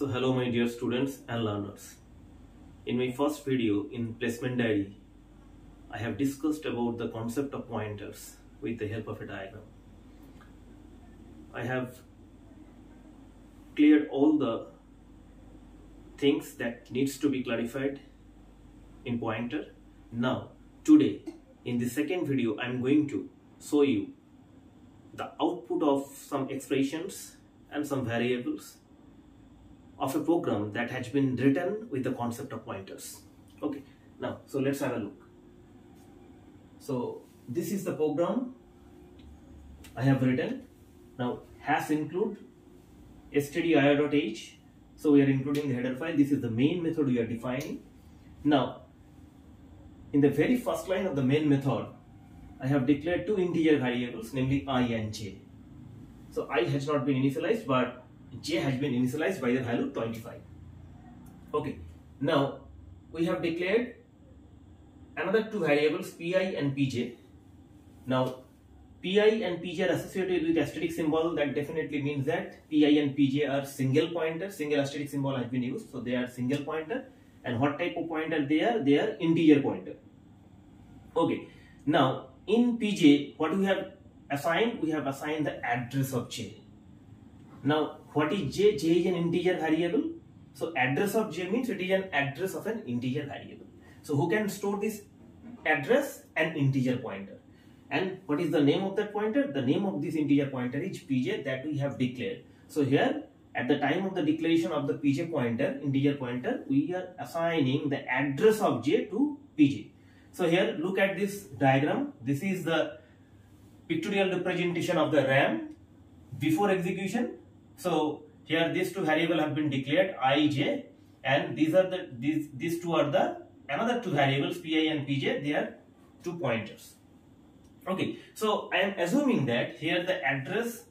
So hello my dear students and learners. In my first video in placement diary, I have discussed about the concept of pointers with the help of a diagram. I have cleared all the things that needs to be clarified in pointer. Now today in the second video I am going to show you the output of some expressions and some variables of a program that hash been written with the concept of pointers. Okay, now so let's have a look. So this is the program I have written. Now has include stdio.h. So we are including the header file. This is the main method we are defining. Now in the very first line of the main method, I have declared two integer variables, namely i and j. So i has not been initialized, but j has been initialized by the value 25. Okay, now we have declared another two variables pi and pj. Now pi and pj are associated with asterisk symbol that definitely means that pi and pj are single pointer, single asterisk symbol has been used, so they are single pointer. And what type of pointer they are? They are integer pointer. Okay, now in pj what we have assigned? We have assigned the address of j. Now what is j? j is an integer variable. So address of j means it is an address of an integer variable. So who can store this address? An integer pointer. And what is the name of that pointer? The name of this integer pointer is pj that we have declared. So here at the time of the declaration of the pj pointer, integer pointer, we are assigning the address of j to pj. So here look at this diagram. This is the pictorial representation of the RAM before execution. So here these two variables have been declared i, j and these are the these these two are the another two variables pi and pj they are two pointers. Okay, so I am assuming that here the address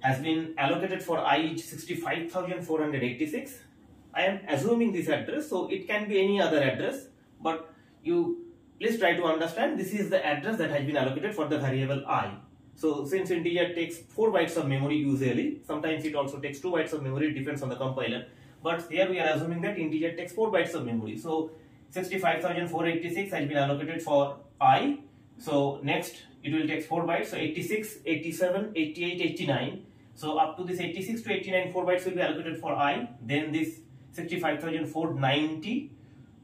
has been allocated for i 65,486. I am assuming this address, so it can be any other address, but you please try to understand this is the address that has been allocated for the variable i. So since integer takes 4 bytes of memory usually, sometimes it also takes 2 bytes of memory, depends on the compiler. But here we are assuming that integer takes 4 bytes of memory. So 65,486 has been allocated for i. So next it will take 4 bytes. So 86, 87, 88, 89. So up to this 86 to 89 4 bytes will be allocated for i. Then this 65,490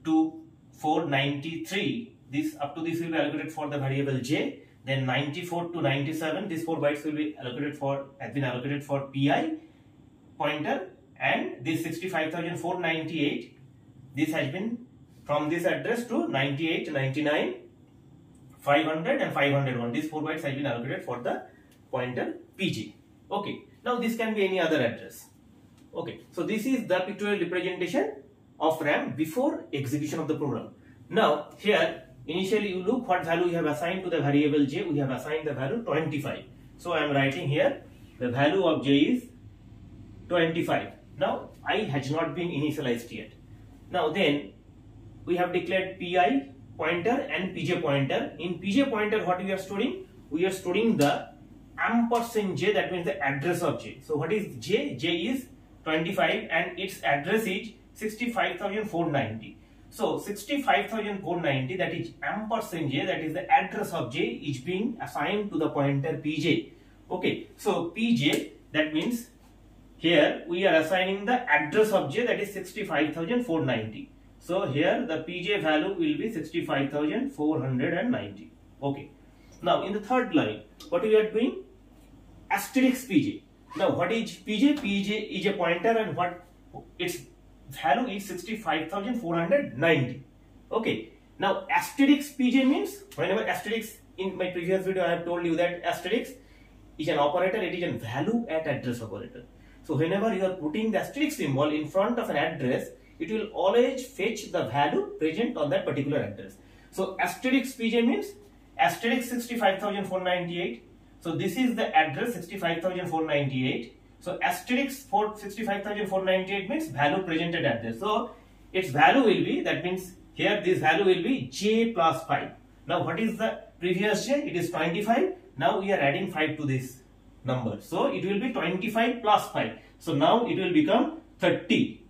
to 493 this up to this will be allocated for the variable j then 94 to 97 these 4 bytes will be allocated for has been allocated for pi pointer and this 65498 this has been from this address to 98 99 500 and 501 these 4 bytes have been allocated for the pointer pj okay now this can be any other address. Okay so this is the pictorial representation of ram before execution of the program. Now here initially you look what value you have assigned to the variable j we have assigned the value 25 so i am writing here the value of j is 25 now i has not been initialized yet. Now then we have declared pi pointer and pj pointer. In pj pointer what we are storing? We are storing the ampersand j that means the address of j. So what is j? J is 25 and its address is 65490 so 65490 that is ampersand j that is the address of j is being assigned to the pointer pj. Okay, so pj that means here we are assigning the address of j that is 65490. So here the pj value will be 65490. Okay. Now in the third line what we are doing asterisk pj. Now what is pj? pj is a pointer and what its value is 65,490. Okay. Now asterisk pj means whenever asterisk in my previous video I have told you that asterisk is an operator, it is a value at address operator. So whenever you are putting the asterisk symbol in front of an address, it will always fetch the value present on that particular address. So asterisk pj means asterisk 65,498. So this is the address 65,498 so asterisk for 65,498 means value presented address. So its value will be that means here this value will be j plus 5. Now what is the previous j? It is 25. Now we are adding 5 to this number. So it will be 25 plus 5. So now it will become 30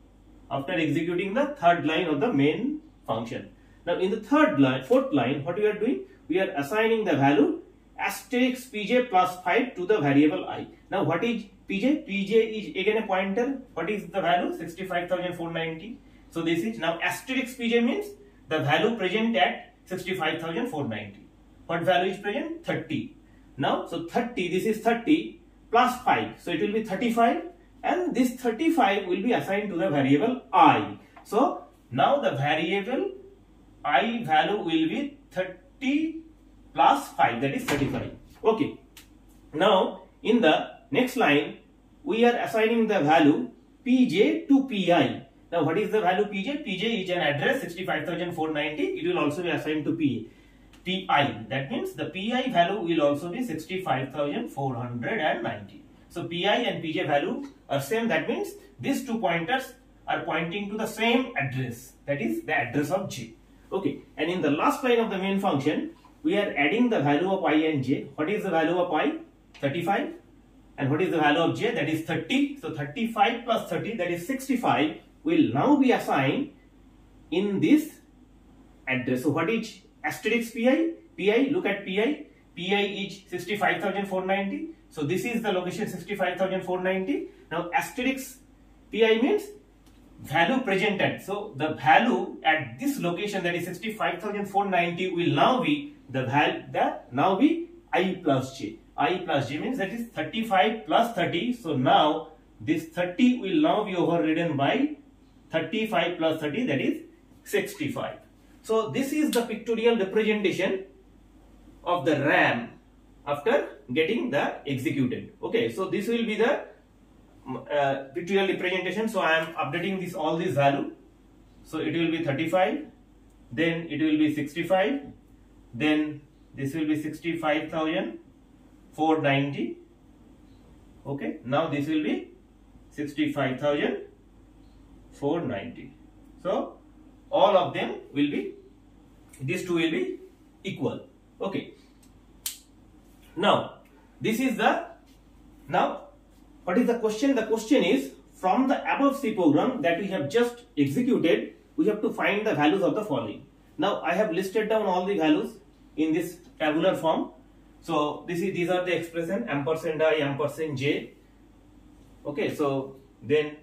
after executing the third line of the main function. Now in the third line, fourth line, what we are doing? We are assigning the value asterisk pj plus 5 to the variable i. Now what is pj? pj is again a pointer. What is the value? 65,490. So this is now asterisk pj means the value present at 65,490. What value is present? 30. Now, so 30, this is 30 plus 5. So it will be 35 and this 35 will be assigned to the variable i. So now the variable i value will be 30 plus 5 that is 35. Okay. Now in the next line we are assigning the value pj to pi. Now what is the value pj? pj is an address 65490. It will also be assigned to pi. That means the pi value will also be 65490. So pi and pj value are same. That means these two pointers are pointing to the same address. That is the address of j. Okay. And in the last line of the main function, we are adding the value of i and j. What is the value of i? 35. And what is the value of j? That is 30. So 35 plus 30 that is 65 will now be assigned in this address. So what is asterisk pi? pi, look at pi. pi is 65,490. So this is the location 65,490. Now asterisk pi means value presented. So the value at this location that is 65,490 will now be the value that now be i plus j. i plus j means that is 35 plus 30. So now this 30 will now be overridden by 35 plus 30 that is 65. So this is the pictorial representation of the RAM after getting the executed. Okay, so this will be the uh, pictorial representation. So I am updating this all these value. So it will be 35, then it will be 65, then this will be 65,490 okay now this will be 65,490 so all of them will be these two will be equal. Okay. Now this is the now what is the question? The question is from the above C program that we have just executed we have to find the values of the following. Now I have listed down all the values in this tabular form. So this is these are the expression ampersand i ampersand j. Okay, so then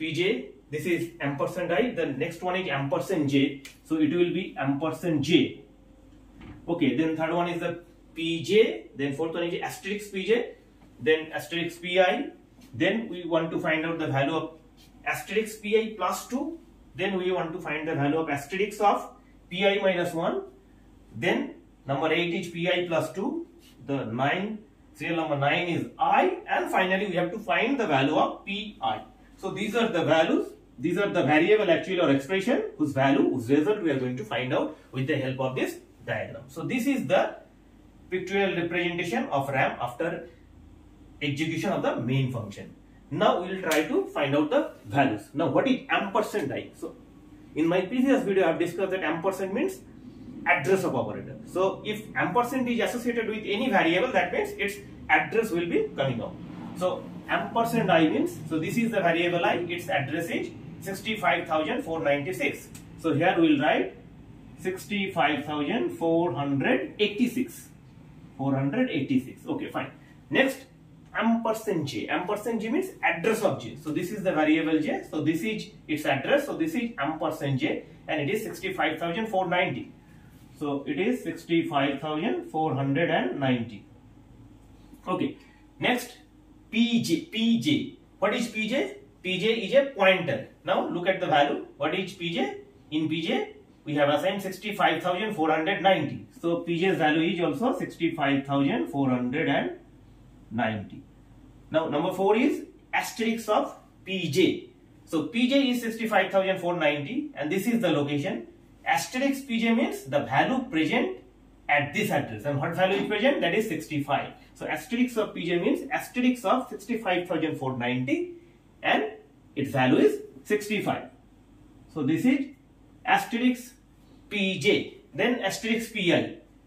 pj this is ampersand i. The next one is ampersand j. So it will be ampersand j. Okay, then third one is the pj. Then fourth one is asterisk pj. Then asterisk pi. Then we want to find out the value of asterisk pi plus 2. Then we want to find the value of asterisk of pi minus 1. Then Number 8 is pi plus 2. The 9, serial number 9 is i. And finally, we have to find the value of pi. So, these are the values. These are the variable actually or expression whose value, whose result we are going to find out with the help of this diagram. So, this is the pictorial representation of RAM after execution of the main function. Now, we will try to find out the values. Now, what is ampersand i? So, in my previous video, I have discussed that ampersand means address of operator. So if ampersand is associated with any variable that means its address will be coming out. So ampersand i means so this is the variable i its address is 65496. So here we will write 65486 486 okay fine. Next ampersand j. Ampersand j means address of j. So this is the variable j. So this is its address. So this is ampersand j and it is 65490 so it is 65,490. Okay. Next, PJ. PJ. What is PJ? PJ is a pointer. Now look at the value. What is PJ? In PJ, we have assigned 65,490. So PJ's value is also 65,490. Now number 4 is asterisk of PJ. So PJ is 65,490 and this is the location asterisk pj means the value present at this address. And what value is present? That is 65 so asterisk of pj means asterisk of 65490 and its value is 65 so this is asterisk pj then asterisk pi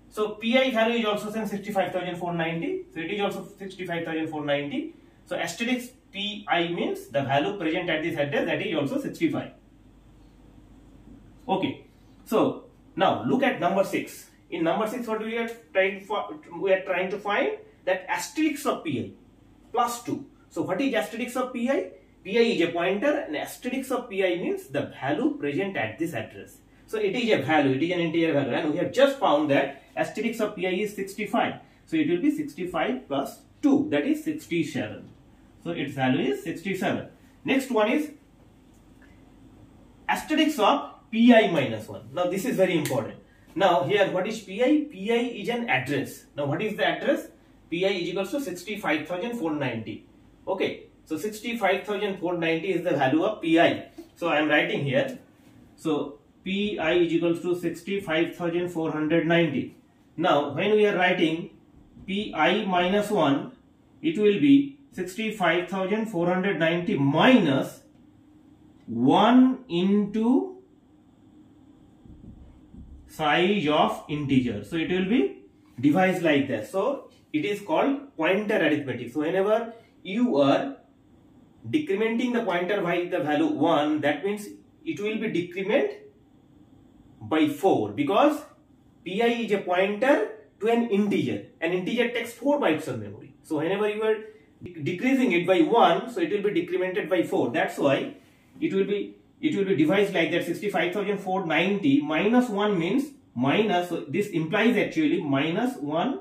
so pi value is also same 65490 so it is also 65490 so asterisk pi means the value present at this address that is also 65 okay so now look at number 6 in number 6 what we are trying for we are trying to find? That asterisk of pi plus 2 so what is asterisk of pi pi is a pointer and asterisk of pi means the value present at this address. So it is a value. It is an integer value. And we have just found that asterisk of pi is 65 so it will be 65 plus 2 that is 67 so its value is 67. Next one is asterisk of pi minus 1. Now this is very important. Now here what is pi? pi is an address. Now what is the address? pi is equals to 65,490. Okay. So 65,490 is the value of pi. So I am writing here. So pi is equals to 65,490. Now when we are writing pi minus 1 it will be 65,490 minus 1 into size of integer. So it will be devised like that. So it is called pointer arithmetic. So whenever you are decrementing the pointer by the value 1 that means it will be decrement by 4 because pi is a pointer to an integer. An integer takes 4 bytes of memory. So whenever you are decreasing it by 1 so it will be decremented by 4 that's why it will be it will be devised like that 65490 minus 1 means minus so this implies actually minus 1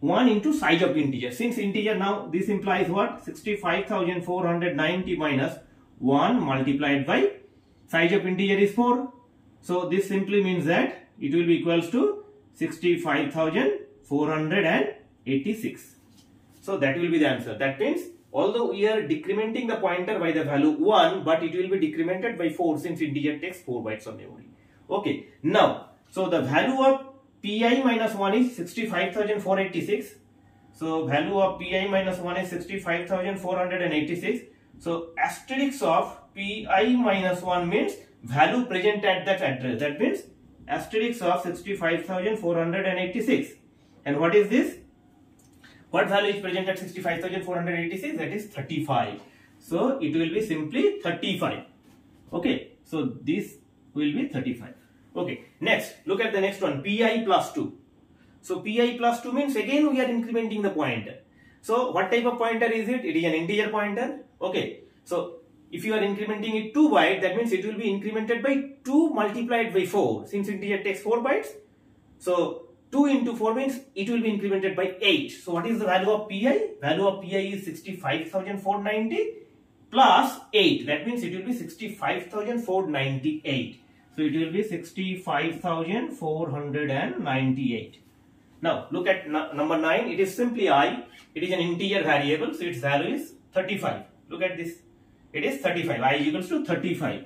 1 into size of integer. Since integer now this implies what? 65490 minus 1 multiplied by size of integer is 4 so this simply means that it will be equals to 65486 so that will be the answer. That means although we are decrementing the pointer by the value 1 but it will be decremented by 4 since integer takes 4 bytes of memory. Okay. Now, so the value of pi minus 1 is 65,486. So value of pi minus 1 is 65,486. So asterisk of pi minus 1 means value present at that address. That means asterisk of 65,486. And what is this? What value is present at 65,486? That is 35. So it will be simply 35. Okay. So this will be 35. Okay. Next, look at the next one. Pi plus 2. So Pi plus 2 means again we are incrementing the pointer. So what type of pointer is it? It is an integer pointer. Okay. So if you are incrementing it 2 byte, that means it will be incremented by 2 multiplied by 4. Since integer takes 4 bytes. So 2 into 4 means it will be incremented by 8. So what is the value of pi? Value of pi is 65,490 plus 8. That means it will be 65,498. So it will be 65,498. Now look at number 9. It is simply i. It is an integer variable. So its value is 35. Look at this. It is 35. i is equals to 35.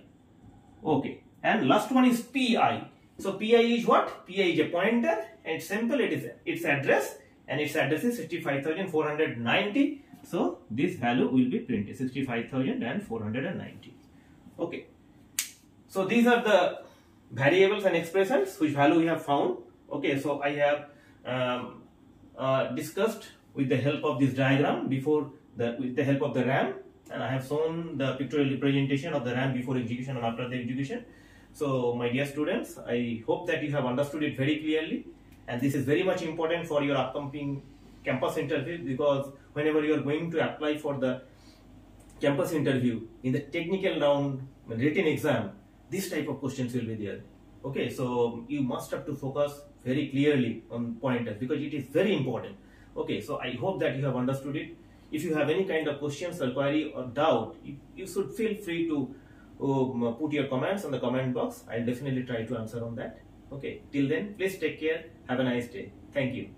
Okay. And last one is pi. So pi is what? pi is a pointer it's simple it is its address and its address is 65490 so this value will be printed 65490 okay. So these are the variables and expressions which value we have found. Okay so i have um, uh, discussed with the help of this diagram before the with the help of the ram and i have shown the pictorial representation of the ram before execution and after the execution. So my dear students i hope that you have understood it very clearly and this is very much important for your upcoming campus interview because whenever you are going to apply for the campus interview in the technical round written exam this type of questions will be there. Okay so you must have to focus very clearly on pointers because it is very important. Okay so i hope that you have understood it. If you have any kind of questions or query or doubt you, you should feel free to um, put your comments on the comment box. I'll definitely try to answer on that Okay, till then, please take care. Have a nice day. Thank you.